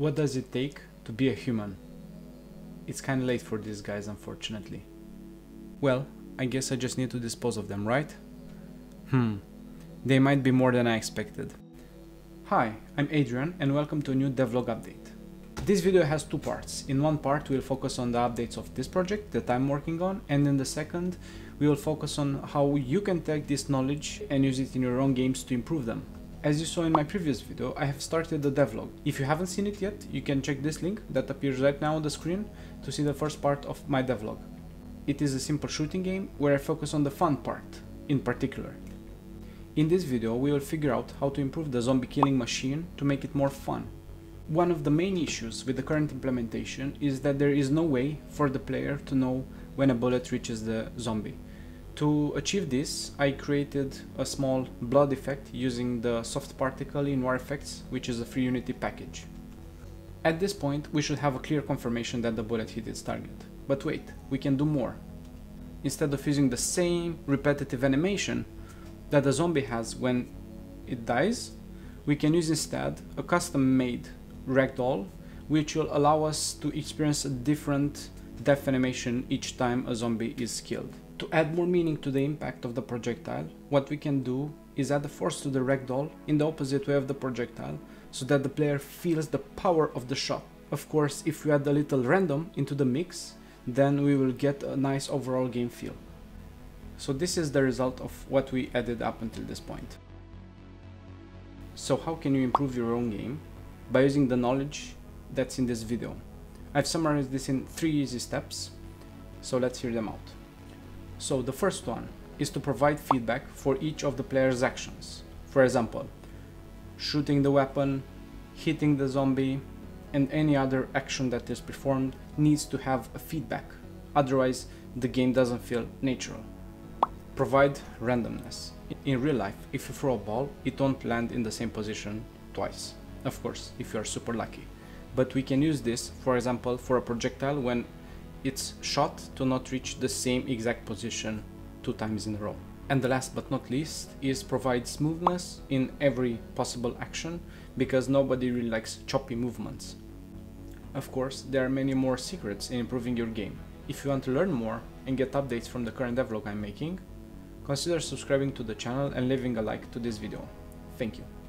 What does it take to be a human? It's kinda late for these guys, unfortunately. Well, I guess I just need to dispose of them, right? Hmm, they might be more than I expected. Hi, I'm Adrian and welcome to a new devlog update. This video has two parts. In one part we'll focus on the updates of this project that I'm working on and in the second we will focus on how you can take this knowledge and use it in your own games to improve them. As you saw in my previous video, I have started the devlog. If you haven't seen it yet, you can check this link that appears right now on the screen to see the first part of my devlog. It is a simple shooting game where I focus on the fun part, in particular. In this video we will figure out how to improve the zombie killing machine to make it more fun. One of the main issues with the current implementation is that there is no way for the player to know when a bullet reaches the zombie. To achieve this, I created a small blood effect using the soft particle in War Effects, which is a free Unity package. At this point, we should have a clear confirmation that the bullet hit its target. But wait, we can do more. Instead of using the same repetitive animation that the zombie has when it dies, we can use instead a custom-made ragdoll, which will allow us to experience a different death animation each time a zombie is killed. To add more meaning to the impact of the projectile, what we can do is add a force to the ragdoll in the opposite way of the projectile, so that the player feels the power of the shot. Of course, if we add a little random into the mix, then we will get a nice overall game feel. So this is the result of what we added up until this point. So how can you improve your own game? By using the knowledge that's in this video. I've summarized this in three easy steps, so let's hear them out. So the first one is to provide feedback for each of the player's actions. For example, shooting the weapon, hitting the zombie, and any other action that is performed needs to have a feedback. Otherwise, the game doesn't feel natural. Provide randomness. In real life, if you throw a ball, it won't land in the same position twice. Of course, if you are super lucky. But we can use this, for example, for a projectile when it's shot to not reach the same exact position two times in a row. And the last but not least is provide smoothness in every possible action because nobody really likes choppy movements. Of course, there are many more secrets in improving your game. If you want to learn more and get updates from the current devlog I'm making, consider subscribing to the channel and leaving a like to this video. Thank you.